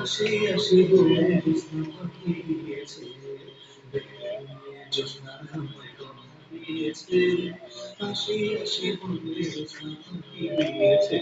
আসে আসে বলে কৃষ্ণ আমাকে দিয়েছে জ্যোৎস্নার আমায় দিয়েছে আসে আসে বলে কৃষ্ণ আমাকে দিয়েছে